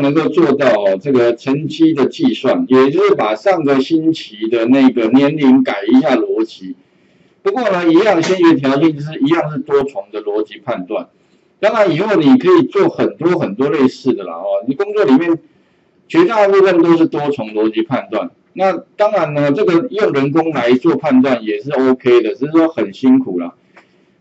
能够做到哦这个乘积的计算，也就是把上个星期的那个年龄改一下逻辑。不过呢，一样先决条件就是一样是多重的逻辑判断。当然以后你可以做很多很多类似的啦哦，你工作里面绝大部分都是多重逻辑判断。那当然呢，这个用人工来做判断也是 OK 的，只是说很辛苦了。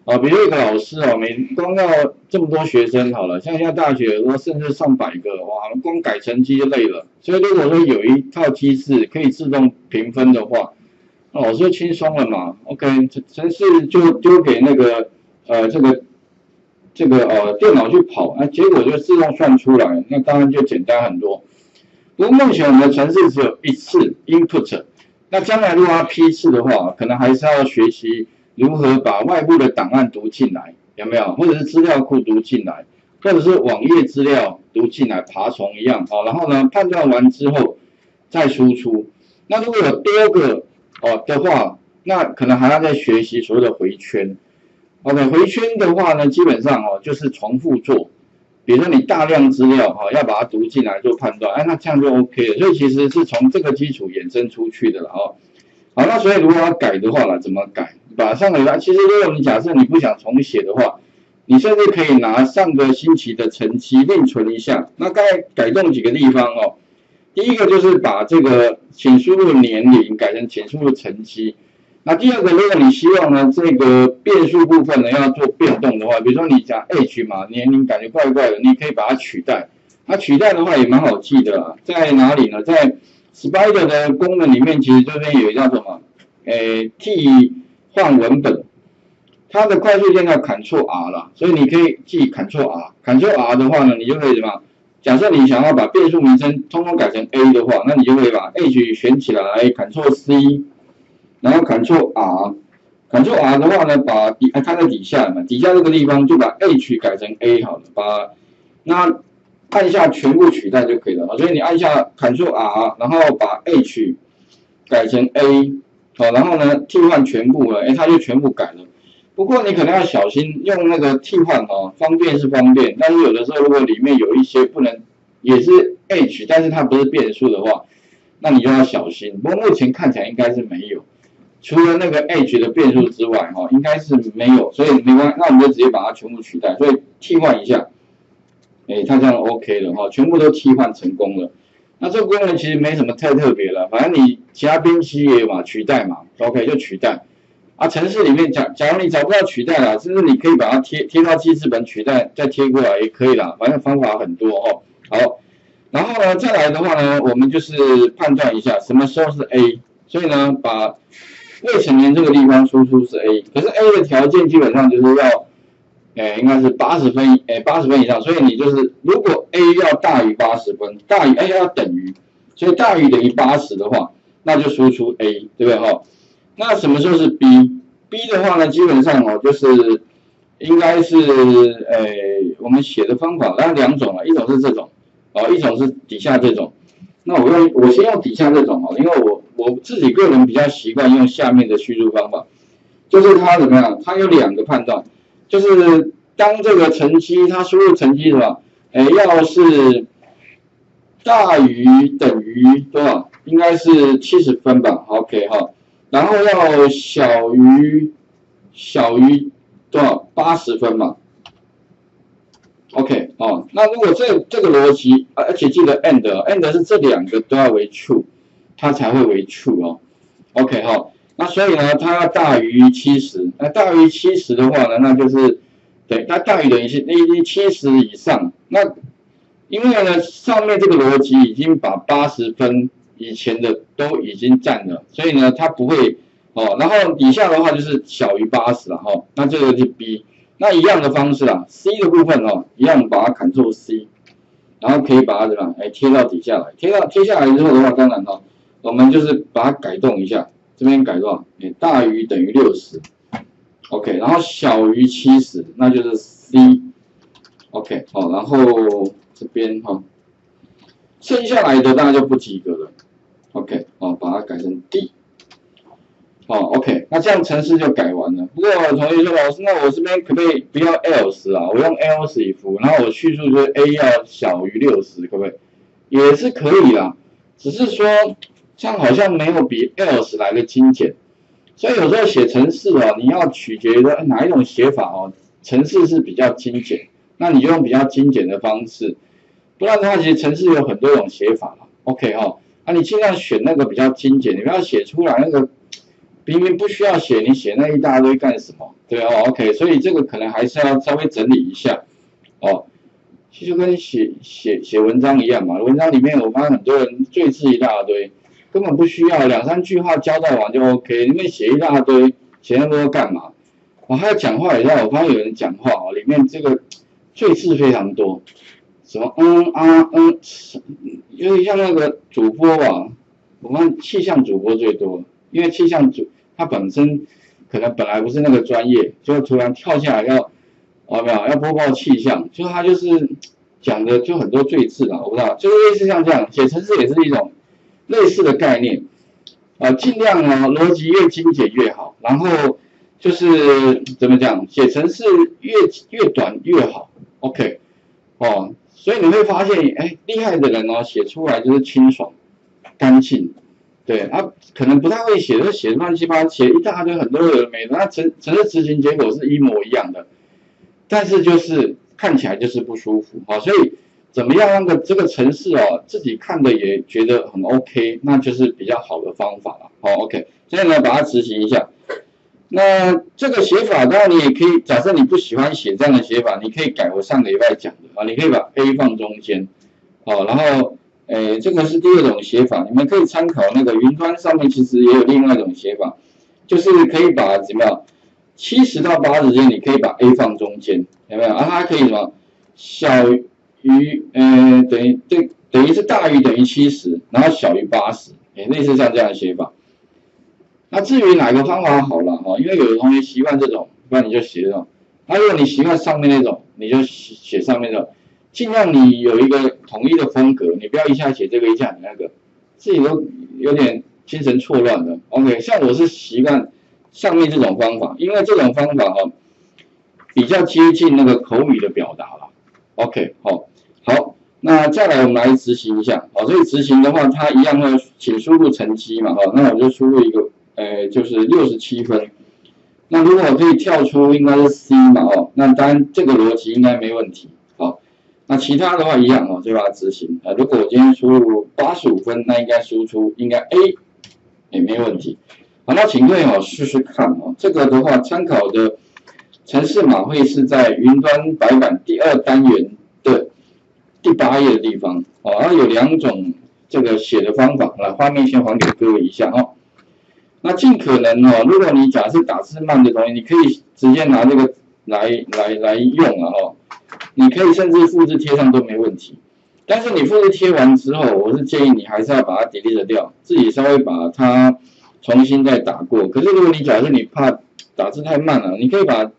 啊，比如一个老师哦，每光要这么多学生好了，像现在大学说甚至上百个，哇，光改成绩就累了。所以如果说有一套机制可以自动评分的话，老师就轻松了嘛。OK，城市就丢给那个呃这个这个呃电脑去跑，那结果就自动算出来，那当然就简单很多。不过目前我们的城市只有一次 input，那将来如果要批次的话，可能还是要学习如何把外部的档案读进来，有没有？或者是资料库读进来，或者是网页资料读进来，爬虫一样哦。然后呢，判断完之后再输出。那如果有多个哦的话，那可能还要再学习所谓的回圈。OK，回圈的话呢，基本上哦就是重复做。比如说你大量资料哈，要把它读进来做判断，哎，那这样就 OK 了。所以其实是从这个基础衍生出去的了哦。好，那所以如果要改的话呢，怎么改？把上个礼拜其实如果你假设你不想重写的话，你甚至可以拿上个星期的成绩另存一下。那该改动几个地方哦。第一个就是把这个请输入年龄改成请输入成绩。那第二个，如果你希望呢这个变数部分呢要做变动的话，比如说你讲 age 嘛，年龄感觉怪怪的，你可以把它取代。那取代的话也蛮好记的，在哪里呢？在 Spider 的功能里面，其实这边有一叫什么？诶，，t 换文本。它的快速键叫 Ctrl R 了，所以你可以记 Ctrl R。Ctrl R 的话呢，你就可以什么？假设你想要把变数名称通通改成 A 的话，那你就可以把 H 选起来，Ctrl C。然后 Ctrl R，Ctrl R 的话呢，把底它在底下嘛，底下这个地方就把 H 改成 A 好了，把那按下全部取代就可以了所以你按下 Ctrl R，然后把 H 改成 A，好，然后呢替换全部了，哎，它就全部改了。不过你可能要小心用那个替换哦，方便是方便，但是有的时候如果里面有一些不能也是 H，但是它不是变数的话，那你就要小心。不过目前看起来应该是没有。除了那个 H 的变数之外，哈，应该是没有，所以没关系，那我们就直接把它全部取代，所以替换一下，哎，它这样 OK 了，哈，全部都替换成功了。那这个功能其实没什么太特别了，反正你其他编辑也有嘛，取代嘛，OK 就取代。啊，程式里面假假如你找不到取代了，甚至你可以把它贴贴到记事本取代，再贴过来也可以啦，反正方法很多哦。好，然后呢，再来的话呢，我们就是判断一下什么时候是 A，所以呢，把未成年这个地方输出是 A，可是 A 的条件基本上就是要，哎，应该是八十分，哎，八十分以上，所以你就是如果 A 要大于八十分，大于 A 要等于，所以大于等于八十的话，那就输出 A，对不对哈？那什么时候是 B？B 的话呢，基本上哦，就是应该是，哎，我们写的方法，那两种啊，一种是这种，哦，一种是底下这种。那我用我先用底下这种哦，因为我我自己个人比较习惯用下面的叙述方法，就是它怎么样？它有两个判断，就是当这个乘积它输入乘积什么？哎，要是大于等于多少？应该是七十分吧？OK 哈，然后要小于小于多少？八十分嘛？OK，哦，那如果这这个逻辑，而且记得 and，and 是这两个都要为 true，它才会为 true 哦。OK，好，那所以呢，它要大于七十，那大于七十的话呢，那就是对，它大于等于是那七十以上。那因为呢，上面这个逻辑已经把八十分以前的都已经占了，所以呢，它不会哦。然后底下的话就是小于八十了哈，那这个是 B。那一样的方式啊，C 的部分哦，一样把它 Ctrl C，然后可以把它怎么样？哎，贴到底下来，贴到贴下来之后的话，当然哦，我们就是把它改动一下，这边改多少？哎，大于等于六十，OK，然后小于七十，那就是 C，OK，好，然后这边哈，剩下来的当然就不及格了，OK，好，把它改成 D。哦，OK，那这样程式就改完了。不过同学说，老师，那我这边可不可以不要 else 啊？我用 else if，然后我叙述就是 A 要小于六十，可不可以？也是可以啦，只是说这样好像没有比 else 来的精简。所以有时候写程式哦，你要取决于哪一种写法哦，程式是比较精简，那你用比较精简的方式。不然的话，其实程式有很多种写法嘛。OK 哈，那你尽量选那个比较精简，你不要写出来那个明明不需要写，你写那一大堆干什么？对哦，OK，所以这个可能还是要稍微整理一下哦。其实跟写写写文章一样嘛，文章里面我发现很多人最字一大堆。根本不需要两三句话交代完就 OK，里面写一大堆，写那么多干嘛？我还要讲话，也让我发现有人讲话哦，里面这个赘字非常多，什么嗯啊嗯，有点像那个主播吧，我们气象主播最多，因为气象主他本身可能本来不是那个专业，就突然跳下来要，哦没有要播报气象，就他就是讲的就很多赘字了，我不知道，就是类似像这样，写程式也是一种。类似的概念，啊，尽量呢逻辑越精简越好，然后就是怎么讲，写程式越越短越好，OK，哦，所以你会发现，哎，厉害的人呢写出来就是清爽、干净，对，他可能不太会写，就写乱七八糟，写一大堆很多的没的，那程程式执行结果是一模一样的，但是就是看起来就是不舒服，好，所以。怎么样让个这个城市哦自己看的也觉得很 OK，那就是比较好的方法了。好，OK，现在呢把它执行一下。那这个写法，当然你也可以，假设你不喜欢写这样的写法，你可以改我上个礼拜讲的啊，你可以把 A 放中间，好，然后诶这个是第二种写法，你们可以参考那个云端上面其实也有另外一种写法，就是可以把怎么样七十到八十间，你可以把 A 放中间，有没有？啊，它可以什么小。于嗯等于对等于是大于等于七十，然后小于八十，哎，类似像这样的写法。那至于哪个方法好了哈，因为有的同学习惯这种，那你就写这种。那如果你习惯上面那种，你就写上面的，尽量你有一个统一的风格，你不要一下写这个一下写那个，自己都有点精神错乱的。OK，像我是习惯上面这种方法，因为这种方法哈比较接近那个口语的表达了。OK，好。好，那再来我们来执行一下，好，所以执行的话，它一样会请输入成绩嘛，哈，那我就输入一个，呃，就是六十七分。那如果我可以跳出，应该是 C 嘛，哦，那当然这个逻辑应该没问题，好，那其他的话一样哦，就把它执行。啊，如果我今天输入八十五分，那应该输出应该 A 也没问题。好，那请各位哦试试看哦，这个的话参考的程式码会是在云端白板第二单元的。第八页的地方，哦，然后有两种这个写的方法，来，画面先还给各位一下哦。那尽可能哦，如果你假设打字慢的东西，你可以直接拿这个来来来用了哦。你可以甚至复制贴上都没问题。但是你复制贴完之后，我是建议你还是要把它 delete 掉，自己稍微把它重新再打过。可是如果你假设你怕打字太慢了，你可以把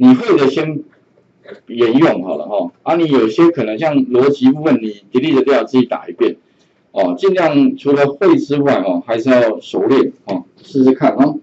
你会的先。沿用好了哈，啊，你有些可能像逻辑部分，你 delete 掉自己打一遍，哦，尽量除了会之外哦，还是要熟练哦，试试看哦。